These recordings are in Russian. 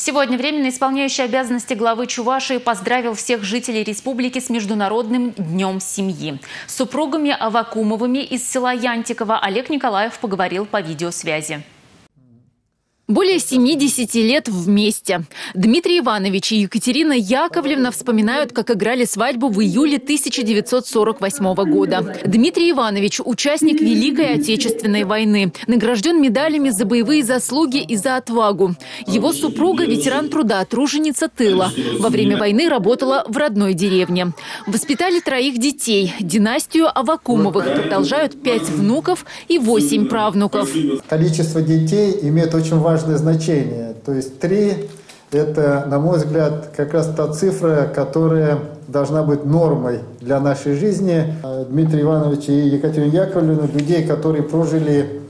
Сегодня временно исполняющий обязанности главы Чувашии поздравил всех жителей республики с Международным днем семьи. С супругами Авакумовыми из села Янтикова Олег Николаев поговорил по видеосвязи. Более 70 лет вместе. Дмитрий Иванович и Екатерина Яковлевна вспоминают, как играли свадьбу в июле 1948 года. Дмитрий Иванович – участник Великой Отечественной войны. Награжден медалями за боевые заслуги и за отвагу. Его супруга – ветеран труда, труженица тыла. Во время войны работала в родной деревне. Воспитали троих детей. Династию Авакумовых продолжают пять внуков и восемь правнуков. Количество детей имеет очень важное важное значение. То есть три – это, на мой взгляд, как раз та цифра, которая должна быть нормой для нашей жизни. Дмитрий Иванович и Екатерина Яковлевна – людей, которые прожили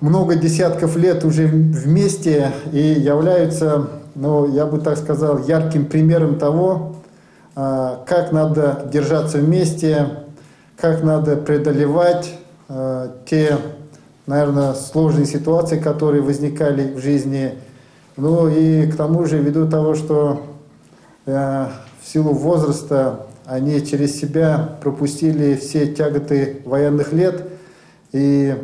много десятков лет уже вместе и являются, ну, я бы так сказал, ярким примером того, а, как надо держаться вместе, как надо преодолевать а, те наверное, сложные ситуации, которые возникали в жизни. Ну и к тому же, ввиду того, что э, в силу возраста они через себя пропустили все тяготы военных лет и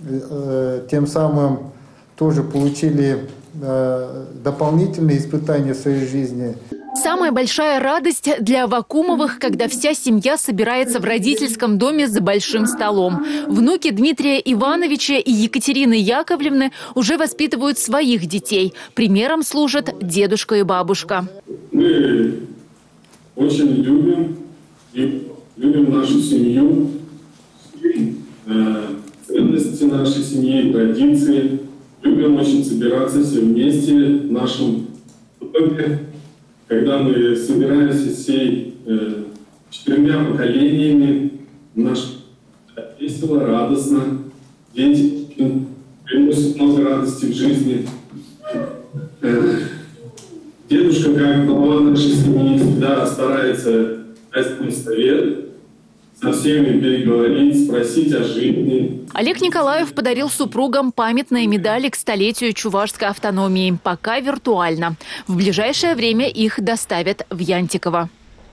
э, тем самым тоже получили э, дополнительные испытания в своей жизни. Самая большая радость для Вакумовых, когда вся семья собирается в родительском доме за большим столом. Внуки Дмитрия Ивановича и Екатерины Яковлевны уже воспитывают своих детей. Примером служат дедушка и бабушка. Мы очень любим, любим нашу семью, э, ценности нашей семьи, традиции. Любим очень собираться все вместе в нашем доме когда мы собираемся всей э, четырьмя поколениями, наш весело, радостно, дети приносят много радости в жизни. Э, дедушка, как глава нашей семьи, всегда старается дать нам совет, со всеми переговорить, спросить о жизни. Олег Николаев подарил супругам памятные медали к столетию чувашской автономии. Пока виртуально. В ближайшее время их доставят в Янтиково.